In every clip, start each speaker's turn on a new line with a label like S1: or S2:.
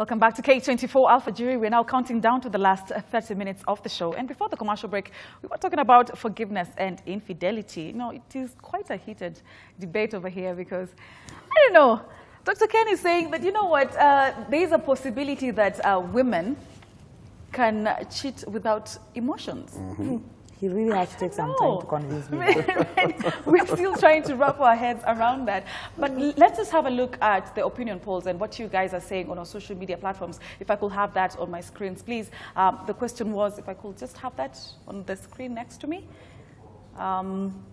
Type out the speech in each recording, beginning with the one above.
S1: Welcome back to K24 Alfajiri. We're now counting down to the last uh, 30 minutes of the show. And before the commercial break, we were talking about forgiveness and infidelity. No, it is quite a heated debate over here because, I don't know, Dr. Ken is saying that, you know what, uh, there is a possibility that uh, women can cheat without emotions.
S2: Mm -hmm. He really has to take some time to convince me.
S1: We're still trying to wrap our heads around that. But let's just have a look at the opinion polls and what you guys are saying on our social media platforms. If I could have that on my screens, please. Um, the question was if I could just have that on the screen next to me. Um,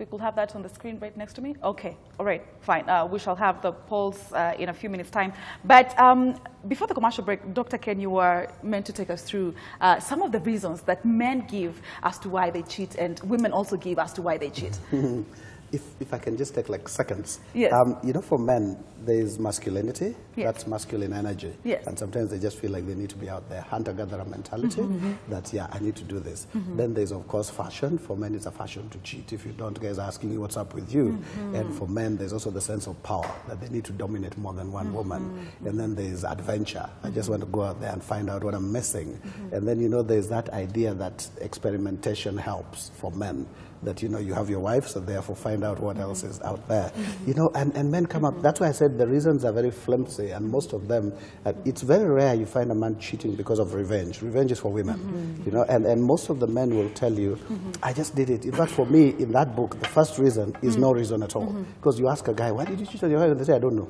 S1: we could have that on the screen right next to me? Okay, all right, fine. Uh, we shall have the polls uh, in a few minutes' time. But um, before the commercial break, Dr. Ken, you were meant to take us through uh, some of the reasons that men give as to why they cheat and women also give as to why they cheat.
S3: if, if I can just take like seconds.
S1: Yes.
S3: Um, you know, for men, there is masculinity.
S1: Yes.
S3: That's masculine energy.
S1: Yes.
S3: And sometimes they just feel like they need to be out there. Hunter-gatherer mentality.
S1: Mm -hmm.
S3: That, yeah, I need to do this. Mm -hmm. Then there's, of course, fashion. For men, it's a fashion to cheat. If you don't, guys are asking you what's up with you.
S1: Mm -hmm.
S3: And for men, there's also the sense of power, that they need to dominate more than one woman. And then there's adventure. I just want to go out there and find out what I'm missing. And then, you know, there's that idea that experimentation helps for men that you know you have your wife, so therefore find out what else is out there. You know, and, and men come up. That's why I said the reasons are very flimsy, and most of them, uh, it's very rare you find a man cheating because of revenge. Revenge is for women, mm-hmm. you know, and, and most of the men will tell you, mm-hmm. I just did it. In fact, for me, in that book, the first reason is no mm-hmm. reason at all. Because you ask a guy, why did you cheat on your wife? And they say, I don't know.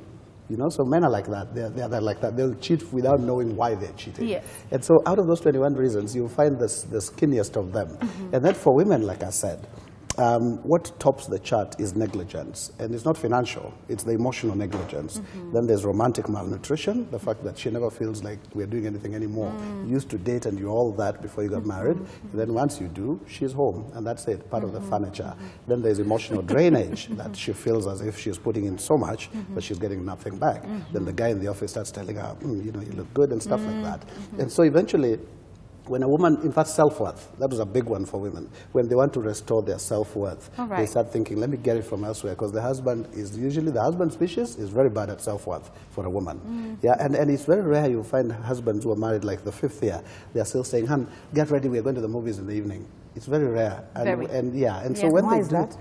S3: You know, so men are like that. They're, they're, they're, like that. They'll cheat without knowing why they're cheating.
S1: Yes.
S3: And so out of those 21 reasons, you'll find this, the skinniest of them. And then for women, like I said, um, what tops the chart is negligence. And it's not financial, it's the emotional negligence. Mm -hmm. Then there's romantic malnutrition, the fact that she never feels like we're doing anything anymore. Mm. You used to date and you're all that before you got married. Mm -hmm. Then once you do, she's home, and that's it, part of the furniture. Then there's emotional drainage, that she feels as if she's putting in so much, but she's getting nothing back. Then the guy in the office starts telling her, mm, you know, you look good and stuff like that. And so eventually, when a woman, in fact, self-worth, that was a big one for women. When they want to restore their self-worth,
S1: right.
S3: they start thinking, let me get it from elsewhere, because the husband is usually, the husband species is very bad at self-worth for a woman.
S1: Mm.
S3: Yeah, and, and it's very rare you find husbands who are married like the fifth year, they're still saying, hun, get ready, we're going to the movies in the evening. It's very rare. And,
S1: Very.
S3: and yeah, and
S2: Yes,
S3: so when
S2: why
S3: they
S2: is
S3: do
S2: that?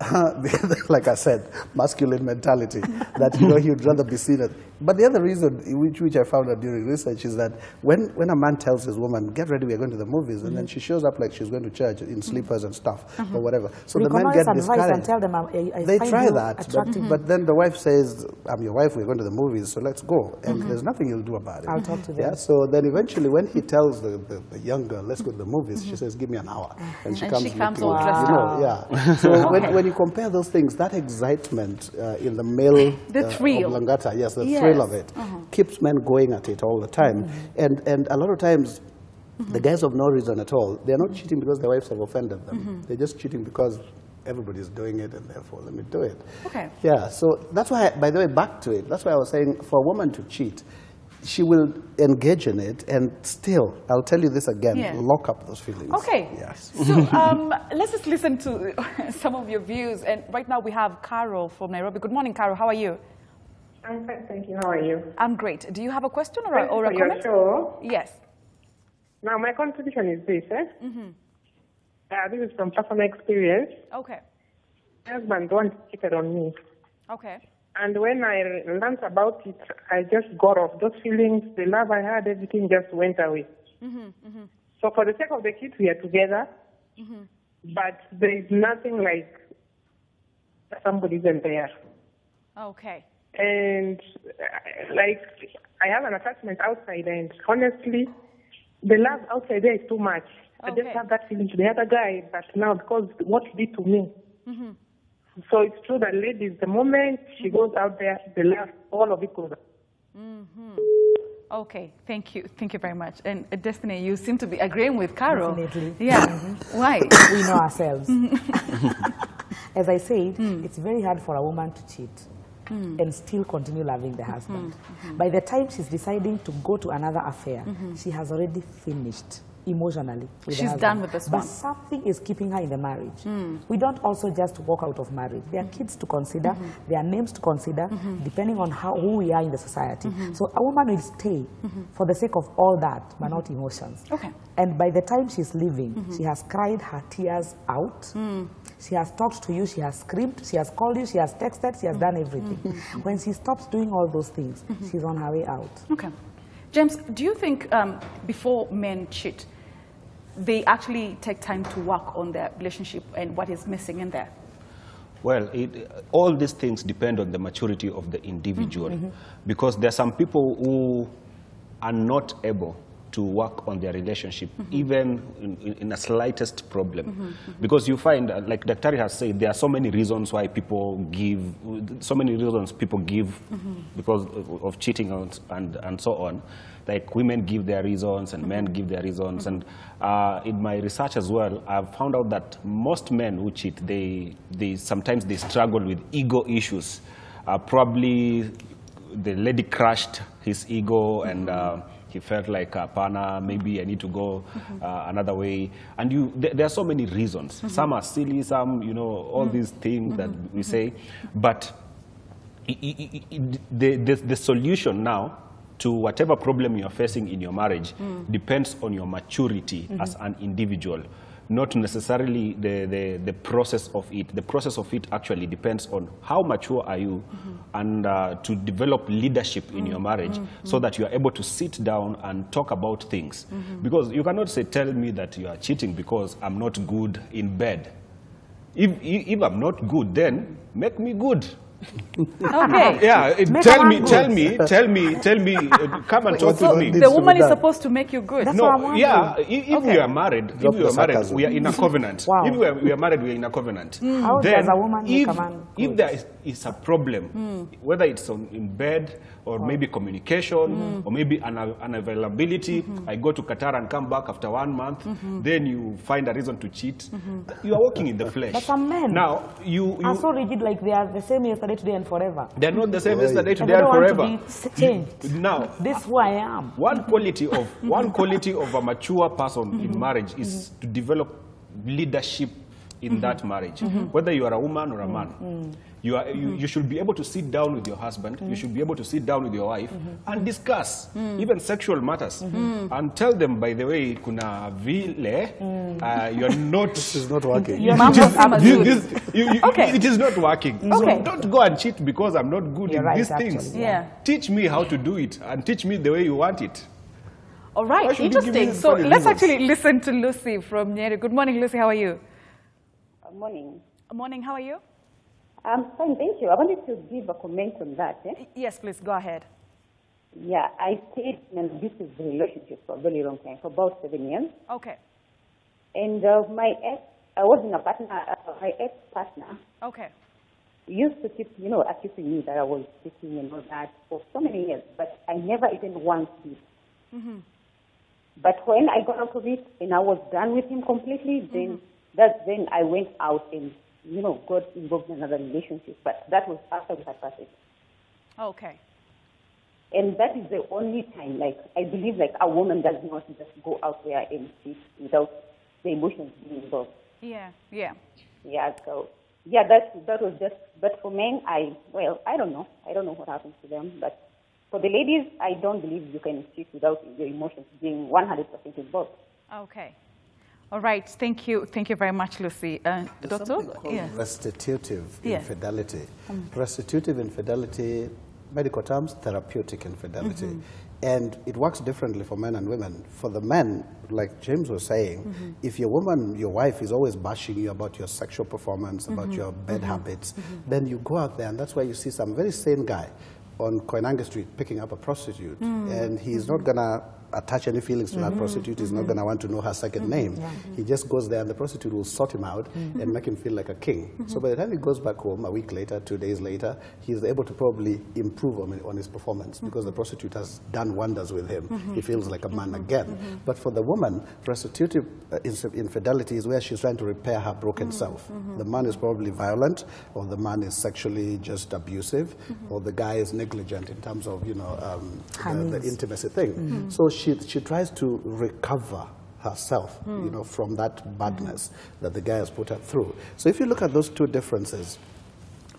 S3: like I said, masculine mentality, that you know he would rather be seen as. But the other reason, which, which I found out during research, is that when, when a man tells his woman, get ready, we're going to the movies, and then she shows up like she's going to church in slippers and stuff, or whatever. So the men
S2: Recognize
S3: get
S2: advice and tell them, I, I
S3: They try that, but,
S2: attractive.
S3: but then the wife says, I'm your wife, we're going to the movies, so let's go. And mm-hmm. there's nothing you'll do about it.
S2: I'll talk to them.
S3: Yeah, so then eventually when he tells the, the, the young girl, let's go to the movies, she mm-hmm. says, give me an hour. And she
S1: And
S3: comes
S1: she comes
S3: looking
S1: all
S3: like,
S1: dressed
S3: you
S1: up.
S3: know, yeah. So when, when you compare those things, that excitement uh, in the male
S1: The
S3: uh,
S1: thrill.
S3: oblongata, yes, the
S1: Yes.
S3: thrill of it,
S1: Uh-huh.
S3: keeps men going at it all the time. And, and a lot of times, the guys have no reason at all. They're not cheating because their wives have offended them. They're just cheating because everybody's doing it and therefore let me do it.
S1: Okay.
S3: Yeah, so that's why, by the way, back to it, that's why I was saying for a woman to cheat, she will engage in it and still, I'll tell you this again,
S1: Yeah.
S3: lock up those feelings.
S1: Okay.
S3: Yes.
S1: So um, let's just listen to some of your views. And right now we have Carol from Nairobi. Good morning, Carol. How are you?
S4: I'm fine, thank you. How are you?
S1: I'm great. Do you have a question or a, or a comment?
S4: show.
S1: Yes.
S4: Now, my contribution is this, eh?
S1: Mm-hmm.
S4: Uh, this is from personal experience.
S1: Okay.
S4: My husband once cheated on me.
S1: Okay.
S4: And when I learned about it, I just got off those feelings. The love I had, everything just went away.
S1: Mm-hmm.
S4: So for the sake of the kids, we are together. But there is nothing like somebody isn't there.
S1: Okay.
S4: And uh, like I have an attachment outside, and honestly, the love outside there is too much. I just have that feeling to the other guy, but now because what he did to me. So it's true that ladies, the moment she goes out there, the love, all of it goes. out. Mm-hmm.
S1: Okay. Thank you. Thank you very much. And uh, Destiny, you seem to be agreeing with Carol.
S2: Definitely.
S1: Yeah. Mm-hmm. Why?
S2: we know ourselves. As I said, mm. it's very hard for a woman to cheat mm. and still continue loving the husband. Mm-hmm. By the time she's deciding to go to another affair, she has already finished emotionally.
S1: She's done with this
S2: but
S1: one.
S2: something is keeping her in the marriage. Hmm. We don't also just walk out of marriage. There are hmm. kids to consider, hmm. there are names to consider, depending on how who we are in the society. So a woman will stay for the sake of all that, but not emotions.
S1: Okay.
S2: And by the time she's leaving, she has cried her tears out. She has talked to you, she has screamed, she has called you, she has texted, she has done everything. When she stops doing all those things, she's on her way out.
S1: Okay. James, do you think um, before men cheat, they actually take time to work on their relationship and what is missing in there?
S5: Well, it, all these things depend on the maturity of the individual. Mm-hmm. Because there are some people who are not able to work on their relationship, even in, in, a slightest problem. Because you find, uh, like Daktari has said, there are so many reasons why people give, so many reasons people give because of, of cheating and, and, and so on. Like women give their reasons and men give their reasons. And uh, in my research as well, I've found out that most men who cheat, they, they sometimes they struggle with ego issues. Uh, probably the lady crushed his ego and uh, he felt like uh, pana maybe i need to go uh, another way. And you th- there are so many reasons. Some are silly some you know all these things that we say. But the, the, the solution now to whatever problem you're facing in your marriage depends on your maturity as an individual not necessarily the, the, the process of it. The process of it actually depends on how mature are you mm-hmm. and uh, to develop leadership in your mm-hmm. marriage mm-hmm. so that you are able to sit down and talk about things. Because you cannot say, tell me that you are cheating because I'm not good in bed. If if I'm not good, then make me good.
S1: Okay.
S5: Yeah, it-
S2: Make
S5: tell me,
S2: man
S5: tell me, tell me, tell me, uh, come and talk
S1: So
S5: to me.
S1: the woman is supposed to make you good.
S2: That's what I'm
S5: No, yeah, i- if we are married, if
S3: Drop
S5: we are married, we are in a covenant.
S2: Wow.
S5: If we are, we are married, we are in a covenant.
S2: How
S5: then
S2: does a woman make
S5: if,
S2: a man
S5: if there is, is a problem, whether it's on, in bed or maybe communication mm-hmm. or maybe an unavailability, mm-hmm. I go to Qatar and come back after one month, mm-hmm. then you find a reason to cheat. You are working in the flesh.
S2: But some men
S5: now you, you
S2: are so rigid, like they are the same yesterday, today, and forever.
S5: they're not the same
S3: Right.
S5: yesterday,
S2: And
S5: today,
S2: they
S5: and
S2: don't want
S5: forever.
S2: to be changed.
S5: Now,
S2: This is who I am.
S5: one quality of one quality of a mature person in marriage is to develop leadership in mm-hmm. that marriage, mm-hmm. whether you are a woman or a man. Mm-hmm. You, are, you, you should be able to sit down with your husband, you should be able to sit down with your wife and discuss even sexual matters and tell them, by the way, kuna vile, uh, you're not.
S3: This is not working.
S2: You're
S1: Mambo
S2: just
S1: si.
S5: This- this- you- you-
S1: Okay.
S5: It is not working.
S1: Okay.
S5: So don't go and cheat because I'm not good
S2: You're
S5: in
S2: right,
S5: these
S2: actually,
S5: things.
S1: Yeah.
S5: Teach me how to do it and teach me the way you want it.
S1: All
S5: Why
S1: right,
S5: should you give me
S1: interesting. So let's
S5: reasons?
S1: actually listen to Lucy from Nyeri. Good morning, Lucy. How are you?
S6: Morning.
S1: Morning. How are you?
S6: I'm fine, thank you. I wanted to give a comment on that. Eh?
S1: Yes, please go ahead.
S6: Yeah, I stayed in an abusive relationship for a very long time, for about seven years.
S1: Okay.
S6: And uh, my ex, I was in a partner, uh, my ex-partner
S1: Okay.
S6: used to keep, you know, accusing me that I was cheating and all that for so many years, but I never even once did. But when I got out of it and I was done with him completely, then that's when I went out and, you know, got involved in another relationship. But that was after we had parted.
S1: Okay.
S6: And that is the only time, like, I believe, like, a woman does not just go out there and cheat without the emotions being involved.
S1: Yeah. Yeah.
S6: Yeah, so, yeah, that, that was just, but for men, I, well, I don't know. I don't know what happens to them. But for the ladies, I don't believe you can cheat without your emotions being 100% involved.
S1: Okay. All right. Thank you. Thank you very much, Lucy. Uh, Doctor? Yeah.
S3: restitutive
S1: Yeah.
S3: infidelity. Um, restitutive infidelity, medical terms, therapeutic infidelity. Mm-hmm. And it works differently for men and women. For the men, like James was saying, mm-hmm. if your woman, your wife is always bashing you about your sexual performance, about mm-hmm. your bed habits, then you go out there and that's why you see some very sane guy on Koinange Street picking up a prostitute. Mm. And he's not going to attach any feelings to that mm-hmm. prostitute. He's not mm-hmm. going to want to know her 2nd mm-hmm. name. He just goes there and the prostitute will sort him out and make him feel like a king. So by the time he goes back home a week later, two days later, he's able to probably improve on, on his performance because the prostitute has done wonders with him. He feels like a man again. But for the woman, restitutive uh, infidelity is where she's trying to repair her broken self. The man is probably violent, or the man is sexually just abusive, or the guy is negligent in terms of, you know, um, the, the intimacy thing. So she, she she tries to recover herself, you know, from that badness that the guy has put her through. So if you look at those two differences,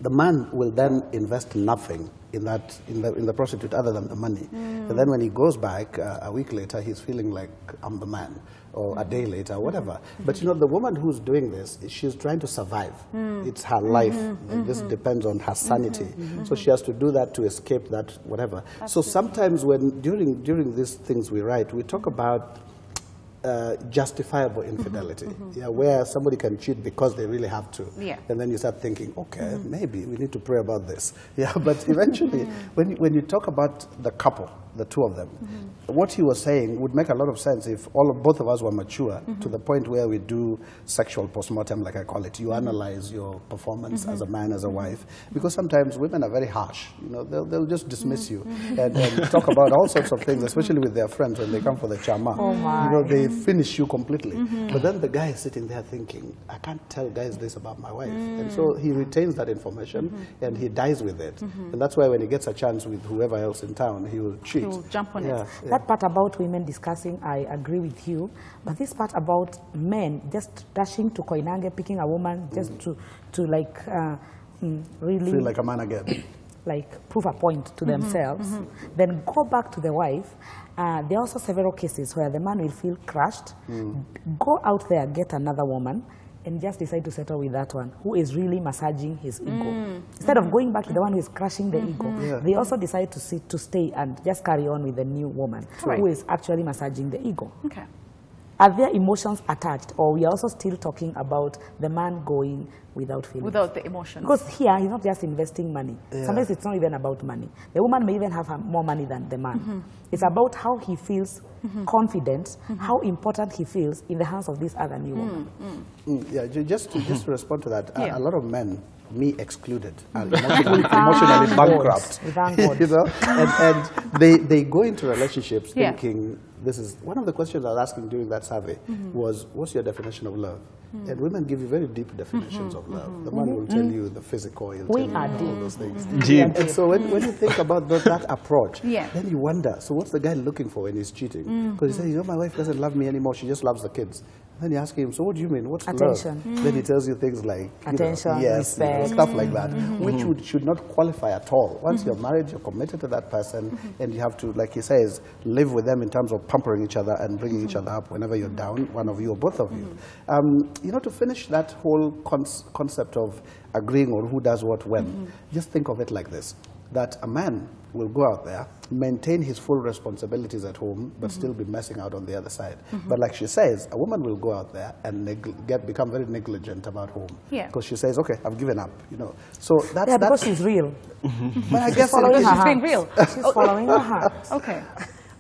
S3: the man will then invest nothing in that in the in the prostitute other than the money, and then when he goes back uh, a week later, he's feeling like I'm the man, or a day mm-hmm. later, mm-hmm. whatever. But you know, the woman who's doing this, she's trying to survive. Mm. It's her life, mm-hmm. and this depends on her sanity. So she has to do that to escape that whatever. So sometimes when during during these things we write, we talk about uh, justifiable infidelity, yeah, where somebody can cheat because they really have to,
S1: Yeah.
S3: and then you start thinking, okay, maybe we need to pray about this, yeah. But eventually, when you, when you talk about the couple, the two of them, what he was saying would make a lot of sense if all of both of us were mature mm-hmm. to the point where we do sexual postmortem, like I call it. You mm-hmm. analyze your performance mm-hmm. as a man, as a wife, because sometimes women are very harsh. You know, they'll, they'll just dismiss you and, and talk about all sorts of things, especially with their friends when they come for the chama.
S2: Oh.
S3: You know, they finish you completely. But then the guy is sitting there thinking, I can't tell guys this about my wife. And so he mm. retains that information and he dies with it. And that's why when he gets a chance with whoever else in town, he will cheat.
S1: He'll jump on it.
S3: yeah, yeah.
S2: That part about women discussing, I agree with you. But this part about men just dashing to Koinange, picking a woman just to, to like uh, mm, really
S3: Feel like a man again.
S2: like prove a point to themselves, then go back to the wife. Uh, there are also several cases where the man will feel crushed, go out there, get another woman, and just decide to settle with that one who is really massaging his ego. Mm. Instead of mm-hmm. going back to the one who is crushing the ego, mm-hmm.
S3: Yeah.
S2: they also decide to, sit, to stay and just carry on with the new woman
S1: Right.
S2: who is actually massaging the ego.
S1: Okay.
S2: Are there emotions attached, or we are also still talking about the man going without feelings?
S1: Without the emotion.
S2: Because here, he's not just investing money. Sometimes it's not even about money. The woman may even have more money than the man. Mm-hmm. It's about how he feels mm-hmm. confident, mm-hmm. how important he feels in the hands of this other new woman.
S3: Mm, yeah, just to, just to respond to that, a- a, lot of men, me excluded, are emotionally, emotionally bankrupt.
S2: God. Thank God.
S3: you know, and, and they, they go into relationships
S1: Yeah.
S3: thinking this is one of the questions I was asking during that survey mm-hmm. was what's your definition of love? Mm. And women give you very deep definitions mm-hmm. of love. Mm-hmm. The man will tell you the physical, he'll
S2: We
S3: tell you
S2: are
S3: all those things.
S5: Deep.
S3: And so when, when you think about tho- that approach,
S1: Yeah.
S3: then you wonder, so what's the guy looking for when he's cheating? Mm. Because he says, mm. you know, my wife doesn't love me anymore, she just loves the kids. Then you ask him, so what do you mean? What's
S2: Attention.
S3: love? Then he tells you things like, you know,
S2: Attention,
S3: yes, you know, stuff like that, mm-hmm. Mm-hmm. which would, should not qualify at all. Once mm-hmm. you're married, you're committed to that person, and you have to, like he says, live with them in terms of pampering each other and bringing each other up whenever you're down, one of you or both of you. Um, you know, to finish that whole concept of agreeing on who does what when, just think of it like this that a man will go out there, maintain his full responsibilities at home, but still be messing out on the other side. Mm-hmm. But like she says, a woman will go out there and get become very negligent about home.
S1: Yeah.
S3: Because she says, okay, I've given up, you know. So that's
S2: Yeah,
S3: that's
S2: because she's real.
S3: but I guess
S2: following
S3: it-
S2: her
S1: She's being real.
S2: She's following her heart.
S1: Okay.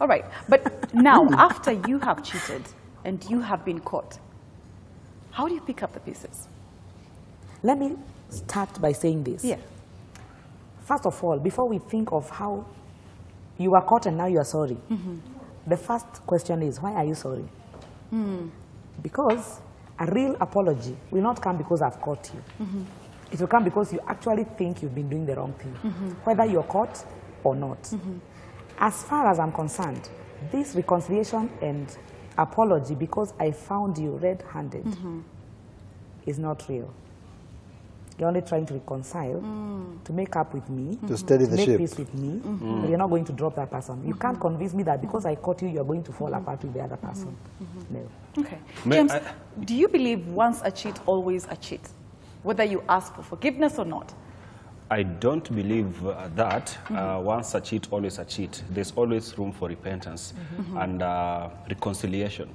S1: All right. But now, after you have cheated and you have been caught, how do you pick up the pieces?
S2: Let me start by saying this.
S1: Yeah.
S2: First of all, before we think of how you were caught and now you are sorry, mm-hmm. the first question is, why are you sorry? Mm. Because a real apology will not come because I've caught you. Mm-hmm. It will come because you actually think you've been doing the wrong thing, mm-hmm. whether you're caught or not. As far as I'm concerned, this reconciliation and apology, because I found you red handed, is not real. You're only trying to reconcile, mm. to make up with me,
S3: To steady the
S2: make
S3: ship.
S2: peace with me, mm-hmm. but you're not going to drop that person. You can't convince me that because I caught you, you're going to fall mm-hmm. apart with the other person. Mm-hmm. No.
S1: Okay.
S5: May
S1: James,
S5: I-
S1: do you believe once a cheat, always a cheat? Whether you ask for forgiveness or not?
S5: I don't believe uh, that. Uh, once a cheat, always a cheat. There's always room for repentance and uh, reconciliation.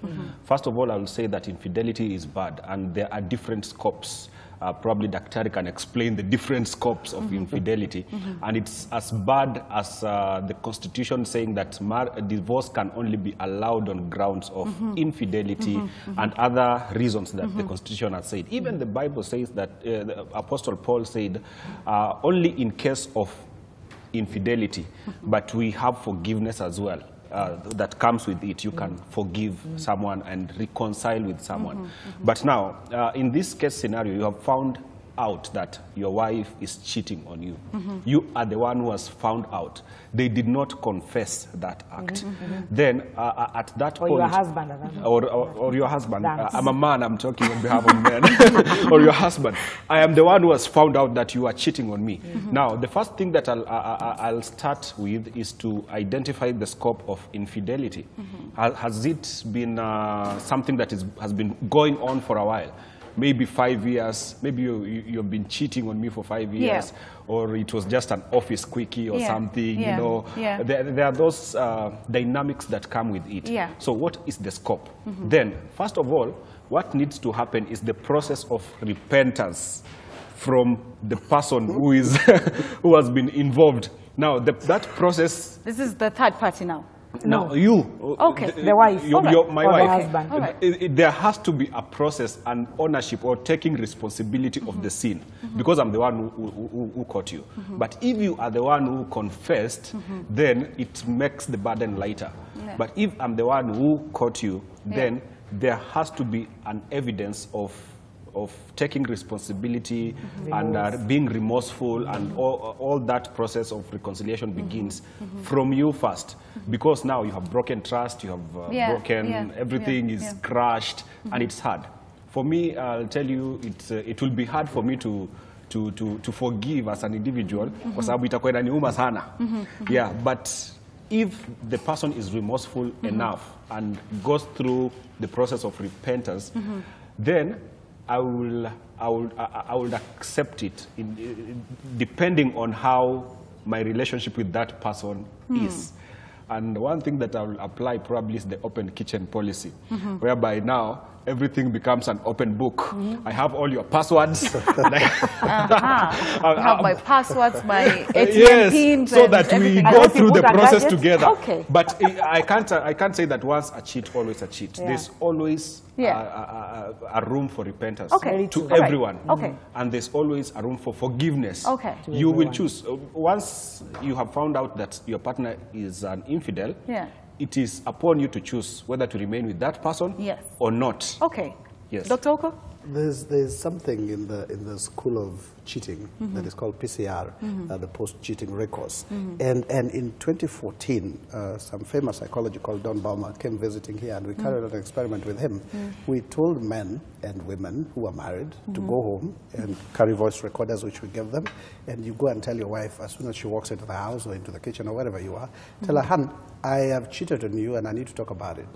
S5: First of all, I will say that infidelity is bad, and there are different scopes. Uh, probably Daktari can explain the different scopes of infidelity. And it's as bad as uh, the Constitution saying that mar- divorce can only be allowed on grounds of infidelity and other reasons that the Constitution has said. Even the Bible says that uh, the Apostle Paul said uh, only in case of infidelity, but we have forgiveness as well. Uh, that comes with it. You can forgive someone and reconcile with someone. But now, uh, in this case scenario, you have found out that your wife is cheating on you. You are the one who has found out. They did not confess that act. Then uh, uh, at that
S2: Or
S5: point,
S2: your husband,
S5: or, or, or your husband. Uh, I'm a man. I'm talking on behalf of men. or your husband. I am the one who has found out that you are cheating on me. Now, the first thing that I'll, I, I- I'll start with is to identify the scope of infidelity. Ha- Has it been uh, something that is, has been going on for a while? Maybe five years. Maybe you, you, you've been cheating on me for five
S1: Yeah.
S5: years, or it was just an office quickie or
S1: Yeah.
S5: something.
S1: Yeah.
S5: You know,
S1: Yeah.
S5: there, there are those uh, dynamics that come with it.
S1: Yeah.
S5: So what is the scope? Then, first of all, what needs to happen is the process of repentance from the person who is who has been involved. Now, the, that process.
S1: This is the third party now.
S5: Now, you.
S1: Okay.
S2: The wife.
S5: Your, your- my
S2: Or the
S5: wife.
S2: husband.
S1: Alright.
S5: It- it- there has to be a process and ownership or taking responsibility of the mm-hmm. sin mm-hmm. because I'm the one who, who, who- caught you. Mm-hmm. But if you are the one who confessed, then it makes the burden lighter.
S1: Yeah.
S5: But if I'm the one who caught you, then there has to be an evidence of of taking responsibility mm-hmm. and uh, being remorseful and mm-hmm. all, all that process of reconciliation mm-hmm. begins from you first. Because now you have broken trust you have uh,
S1: Yeah,
S5: broken
S1: yeah,
S5: everything
S1: yeah,
S5: is crushed and it's hard. For me i'll tell you it's, uh, it will be hard for me to to, to, to forgive as an individual. Kwa sababu itakuwa inaniuma sana. Yeah but if the person is remorseful enough and goes through the process of repentance then I will, I will, I will accept it in, in- depending on how my relationship with that person hmm. is. And one thing that I will apply probably is the open kitchen policy, mm-hmm. whereby now everything becomes an open book. Mm-hmm. I have all your passwords. and I- uh-huh.
S1: I have my passwords, my ATM
S5: yes,
S1: pins,
S5: so that we go through the process together.
S2: okay.
S5: But I can't, uh, I can't say that once a cheat, always a cheat.
S2: Yeah.
S5: There's always
S1: Yeah.
S5: a, a, a, room for repentance
S1: Okay.
S5: To.
S1: All right.
S5: everyone.
S1: Okay.
S5: And there's always a room for forgiveness.
S1: Okay. To
S5: You will choose. Uh, Once you have found out that your partner is an infidel,
S1: Yeah.
S5: It is upon you to choose whether to remain with that person
S1: Yes.
S5: or not.
S1: Okay.
S5: Yes.
S1: Dr. Oko?
S3: There's, there's something in the, in the school of cheating mm-hmm. that is called PCR, mm-hmm. uh, the post-cheating records. Mm-hmm. And, and in 2014, uh, some famous psychologist called Don Baumer came visiting here and we mm. carried out an experiment with him. Mm. We told men and women who are married to go home and carry voice recorders, which we gave them, and you go and tell your wife as soon as she walks into the house or into the kitchen or wherever you are, tell her, "Hun, I have cheated on you and I need to talk about it."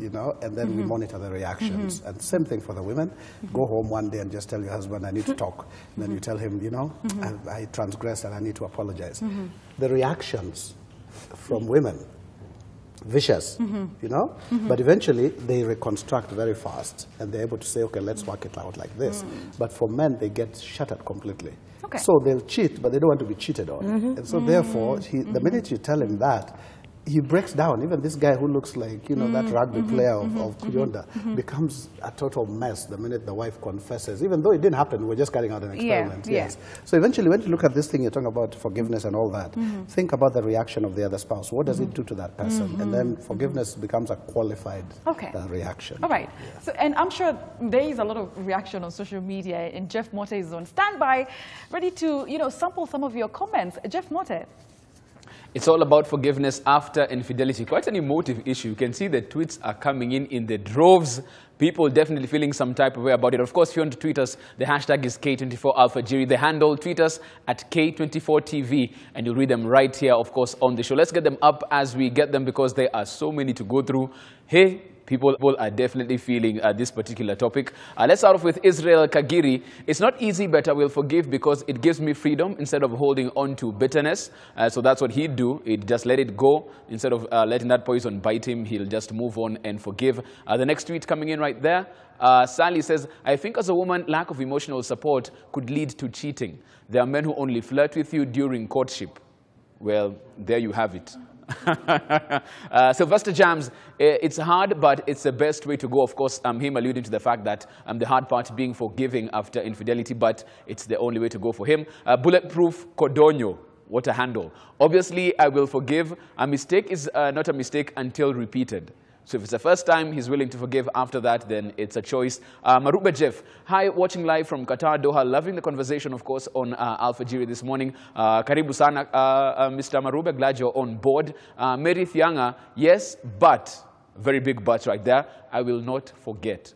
S3: You know, and then we monitor the reactions. And same thing for the women. Go home one day and just tell your husband, "I need to talk." And then you tell him, "You know, mm-hmm. I, I transgressed and I need to apologize." Mm-hmm. The reactions from women vicious, mm-hmm. you know? But eventually they reconstruct very fast and they're able to say, okay, let's work it out like this. Mm. But for men, they get shattered completely.
S1: Okay.
S3: So they'll cheat, but they don't want to be cheated on. And so therefore, he, the minute you tell him that, he breaks down. Even this guy who looks like, you know, that mm, rugby mm-hmm, player of, mm-hmm, of mm-hmm, Kuyonda becomes a total mess the minute the wife confesses. Even though it didn't happen, we're just carrying out an experiment.
S1: yeah.
S3: Yes. So eventually, when you look at this thing, you're talking about forgiveness and all that, think about the reaction of the other spouse. What does it do to that person? And then forgiveness becomes a qualified
S1: Okay.
S3: uh, reaction.
S1: All right. So, and I'm sure there is a lot of reaction on social media, and Jeff Motte is on standby, ready to, you know, sample some of your comments. Jeff Motte.
S7: It's all about forgiveness after infidelity. Quite an emotive issue. You can see the tweets are coming in in the droves. People definitely feeling some type of way about it. Of course, if you want to tweet us, the hashtag is K24Alfajiri. The handle, tweet us at K24TV, and you'll read them right here, of course, on the show. Let's get them up as we get them because there are so many to go through. Hey, people are definitely feeling uh, this particular topic. Uh, let's start off with Israel Kagiri. It's not easy, but I will forgive because it gives me freedom instead of holding on to bitterness. Uh, so that's what he'd do. He'd just let it go. Instead of uh, letting that poison bite him, he'll just move on and forgive. Uh, the next tweet coming in right there. Uh, Sally says, I think as a woman, lack of emotional support could lead to cheating. There are men who only flirt with you during courtship. Well, there you have it. uh, Sylvester Jams, eh, it's hard, but it's the best way to go. Of course, um, him alluding to the fact that um, the hard part being forgiving after infidelity, but it's the only way to go for him. Uh, bulletproof Codonio, what a handle. Obviously, I will forgive. A mistake is uh, not a mistake until repeated. So if it's the first time he's willing to forgive after that, then it's a choice. Uh, Maruba Jeff, hi, watching live from Qatar, Doha. Loving the conversation, of course, on uh, Alfajiri this morning. Uh, karibu sana, uh, uh, Mr. Maruba, glad you're on board. Uh, Mary Thianga, yes, but, very big but right there, I will not forget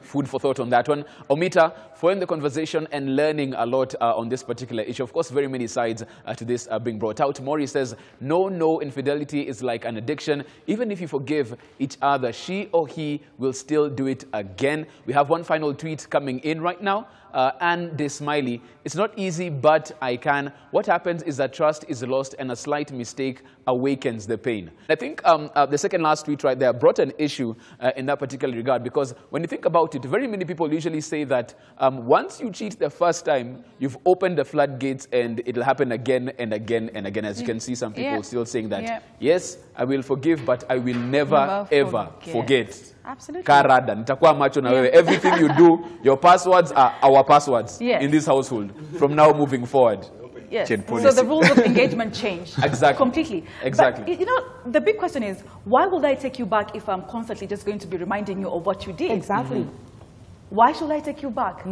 S7: food for thought on that one. Omita, following the conversation and learning a lot uh, on this particular issue. Of course, very many sides uh, to this uh, being brought out. Maury says, no, no, infidelity is like an addiction. Even if you forgive each other, she or he will still do it again. We have one final tweet coming in right now. Uh, and De Smiley, it's not easy, but I can. What happens is that trust is lost and a slight mistake awakens the pain. I think um, uh, the second last tweet right there brought an issue uh, in that particular regard because when you think about it, very many people usually say that um, Um, once you cheat the first time, you've opened the floodgates and it'll happen again and again and again. As you can see, some people
S1: Yeah.
S7: still saying that,
S1: Yeah.
S7: yes, I will forgive, but I will never,
S1: Never
S7: ever
S1: forget.
S7: forget.
S1: Absolutely.
S7: Karada, nitakuwa macho na wewe. Everything you do, your passwords are our passwords
S1: Yes.
S7: in this household from now moving forward.
S1: Yes. So the rules of engagement change.
S7: Exactly.
S1: Completely.
S7: Exactly.
S1: But, you know, the big question is, why would I take you back if I'm constantly just going to be reminding you of what you did?
S2: Exactly. Mm-hmm.
S1: Why should I take you back?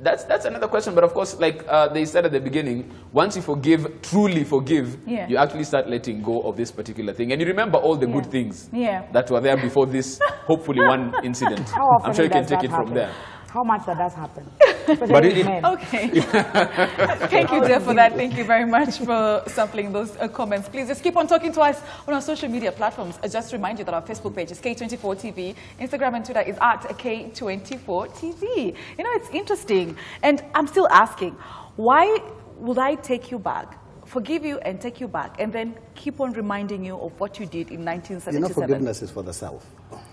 S7: That's, that's another question. But of course, like uh, they said at the beginning, once you forgive, truly forgive,
S1: Yeah.
S7: you actually start letting go of this particular thing. And you remember all the good things
S1: Yeah.
S7: that were there before this, hopefully, one incident. I'm sure you can take it from there.
S2: How much that does happen? Especially
S7: But
S2: with
S7: it-
S1: Okay. Thank you, dear, for that. Thank you very much for sampling those uh, comments. Please just keep on talking to us on our social media platforms. Uh, just remind you that our Facebook page is K24TV. Instagram and Twitter is at K24TV. You know, it's interesting. And I'm still asking, why would I take you back, forgive you and take you back, and then keep on reminding you of what you did in
S3: You know,
S1: 1977?
S3: forgiveness is for the self.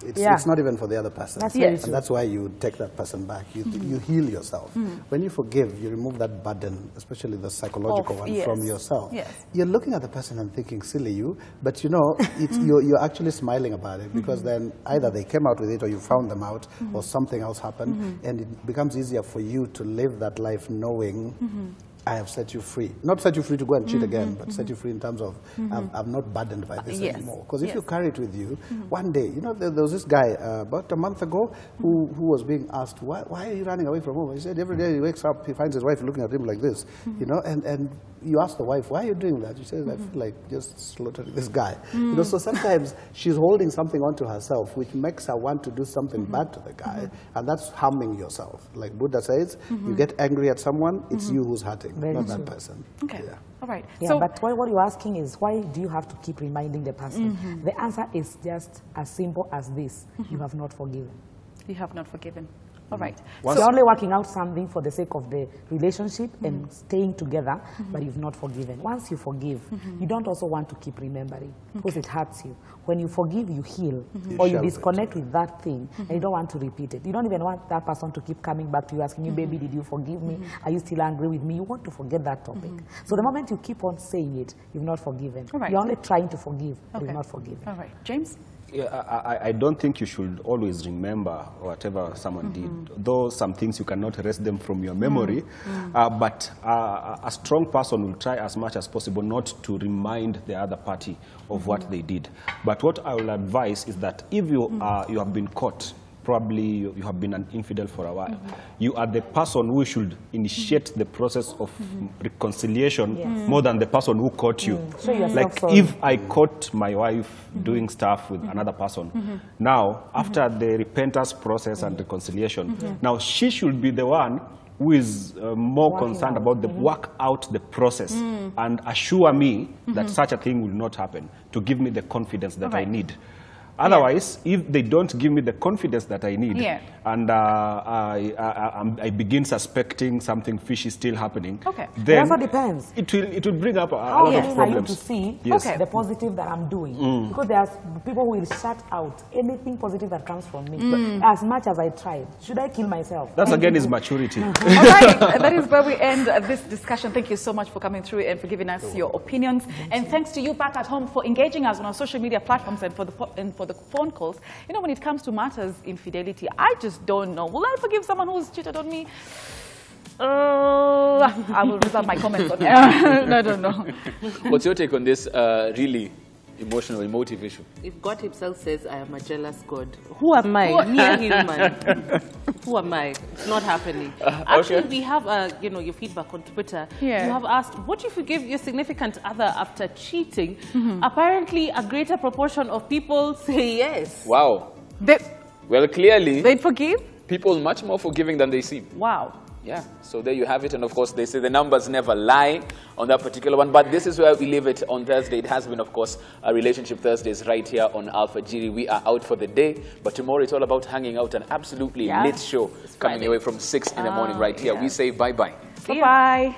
S3: It's,
S2: Yeah.
S3: it's not even for the other person.
S2: That's
S1: very
S3: and that's why you take that person back. You,
S1: Mm-hmm.
S3: you heal yourself. When you forgive, you remove that burden, especially the psychological
S1: Of-
S3: one,
S1: yes.
S3: from yourself.
S1: Yes.
S3: You're looking at the person and thinking, silly you, but you know, it's, you're, you're actually smiling about it because
S1: Mm-hmm.
S3: then either they came out with it or you found them out or something else happened
S1: Mm-hmm.
S3: and it becomes easier for you to live that life knowing
S1: Mm-hmm.
S3: I have set you free. Not set you free to go and cheat mm-hmm, again, but mm-hmm. set you free in terms of mm-hmm. I'm, I'm not burdened by this
S1: Mm-hmm. Yes.
S3: anymore. Because if
S1: Yes.
S3: you carry it with you, one day, you know, there, there was this guy uh, about a month ago who, who was being asked, why, why are you running away from home? He said every day he wakes up, he finds his wife looking at him like this, you know, and, and you ask the wife, why are you doing that? She says, I feel like just slaughtering this guy. You know, mm. so sometimes she's holding something onto herself, which makes her want to do something bad to the guy, and that's harming yourself. Like Buddha says, you get angry at someone, it's you who's hurting,
S2: Very
S3: not
S2: true.
S3: that person.
S1: Okay.
S3: Yeah.
S1: All right.
S2: Yeah,
S1: so,
S2: but what, what you're asking is why do you have to keep reminding the person? Mm-hmm. The answer is just as simple as this: mm-hmm. you have not forgiven.
S1: you have not forgiven. All right.
S2: So you're only working out something for the sake of the relationship and mm-hmm. staying together, mm-hmm. but you've not forgiven. Once you forgive, mm-hmm. you don't also want to keep remembering because it hurts you. When you forgive, you heal,
S3: You
S2: or you
S3: shelve it.
S2: disconnect with that thing, and you don't want to repeat it. You don't even want that person to keep coming back to you asking you, "Baby, did you forgive me? Are you still angry with me?" You want to forget that topic. So the moment you keep on saying it, you've not forgiven.
S1: All right.
S2: You're only trying to forgive, but you've not forgiven.
S1: All right. James?
S5: Yeah, I, I- I don't think you should always remember whatever someone did, though some things you cannot erase them from your memory. Uh, but uh, a strong person will try as much as possible not to remind the other party of what they did. But what I will advise is that if you, are, you have been caught, probably you, you have been an infidel for a while, you are the person who should initiate the process of reconciliation
S2: Yes. Mm.
S5: more than the person who caught you. Mm.
S2: Show yourself
S5: Like if I caught my wife doing stuff with mm-hmm. another person, mm-hmm. now mm-hmm. after the repentance process and reconciliation, now she should be the one who is uh, more
S2: Working
S5: concerned
S2: out.
S5: about the work out the process mm. and assure me that such a thing will not happen to give me the confidence that I need. Otherwise, if they don't give me the confidence that I need,
S1: Yeah.
S5: and uh, I, I, I'm- begin suspecting something fishy still happening,
S1: Okay.
S5: then
S2: It depends.
S5: It will, it will bring up a, a
S2: How
S5: lot
S2: willing
S5: of
S2: are you to see
S5: Yes.
S1: Okay.
S2: the positive that I'm doing? Because there's people who will shut out anything positive that comes from me. But as much as I tried, should I kill myself?
S5: That again is maturity.
S1: All right, that is where we end uh, this discussion. Thank you so much for coming through and for giving us your opinions. And thanks to you back at home for engaging us on our social media platforms and for the and for the phone calls. You know, when it comes to matters infidelity, I just don't know. Will I forgive someone who's cheated on me? Uh, I will reserve my comments on that. I don't know.
S7: What's your take on this, uh, really? Emotional, emotive issue.
S8: If God himself says, I am a jealous God, who am I? Mere human. who am I? It's not happening. Actually,
S7: okay.
S8: we have, uh, you know, your feedback on Twitter.
S1: Yeah.
S8: You have asked, what if you give your significant other after cheating? Apparently, a greater proportion of people say yes.
S7: Wow.
S1: They,
S7: Well, clearly,
S1: they'd forgive?
S7: People much more forgiving than they seem.
S1: Wow.
S7: Yeah, so there you have it. And of course, they say the numbers never lie on that particular one. But this is where we leave it on Thursday. It has been, of course, a Relationship Thursdays right here on Alfajiri. We are out for the day. But tomorrow it's all about hanging out. An absolutely
S1: Yeah.
S7: lit show coming away from 6 in the morning ah, right here.
S1: yeah.
S7: We say bye-bye.
S1: Bye-bye.